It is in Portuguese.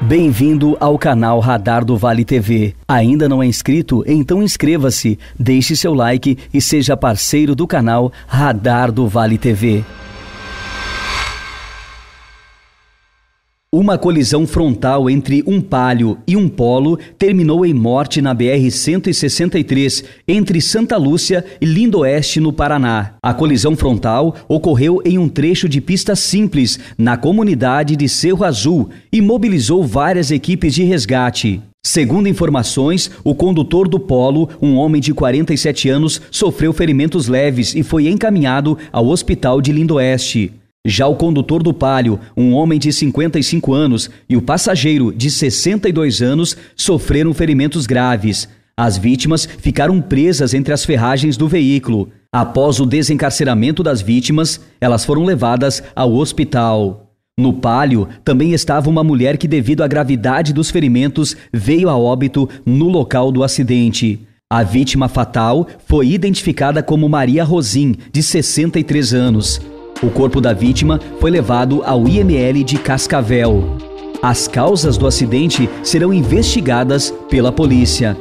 Bem-vindo ao canal Radar do Vale TV. Ainda não é inscrito? Então inscreva-se, deixe seu like e seja parceiro do canal Radar do Vale TV. Uma colisão frontal entre um palio e um polo terminou em morte na BR-163, entre Santa Lúcia e Lindoeste, no Paraná. A colisão frontal ocorreu em um trecho de pista simples, na comunidade de Cerro Azul, e mobilizou várias equipes de resgate. Segundo informações, o condutor do polo, um homem de 47 anos, sofreu ferimentos leves e foi encaminhado ao hospital de Lindoeste. Já o condutor do Palio, um homem de 55 anos, e o passageiro, de 62 anos, sofreram ferimentos graves. As vítimas ficaram presas entre as ferragens do veículo. Após o desencarceramento das vítimas, elas foram levadas ao hospital. No Palio também estava uma mulher que, devido à gravidade dos ferimentos, veio a óbito no local do acidente. A vítima fatal foi identificada como Maria Rosim, de 63 anos. O corpo da vítima foi levado ao IML de Cascavel. As causas do acidente serão investigadas pela polícia.